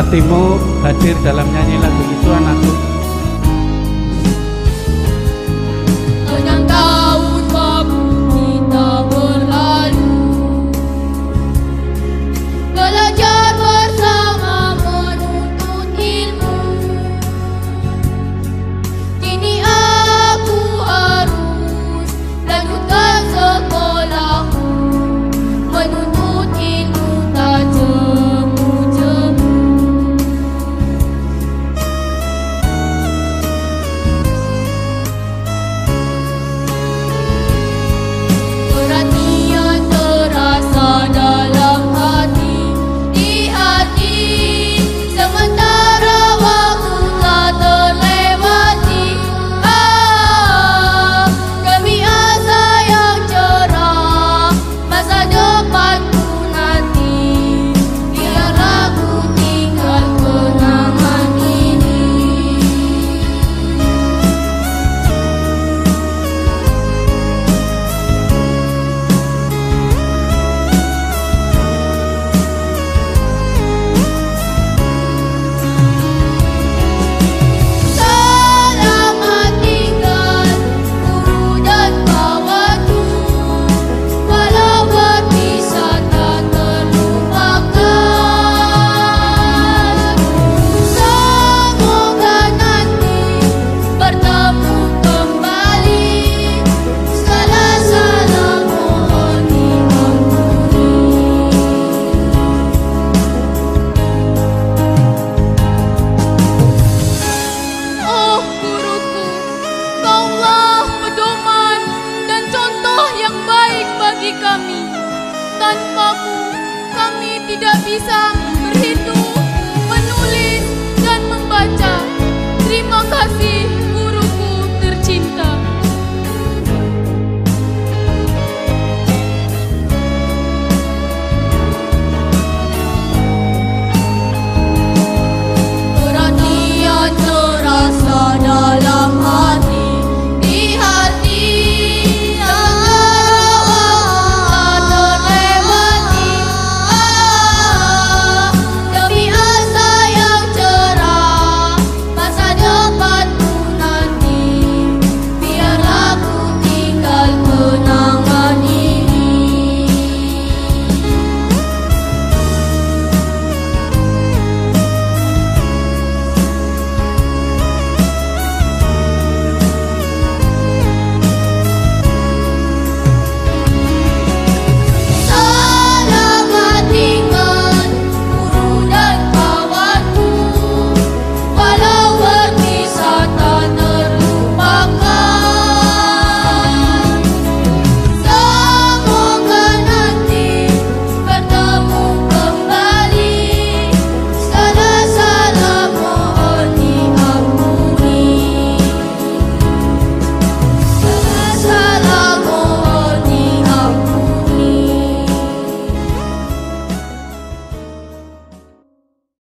hatimu hadir dalam nyanyi lagu itu anak tanpamu kami tidak bisa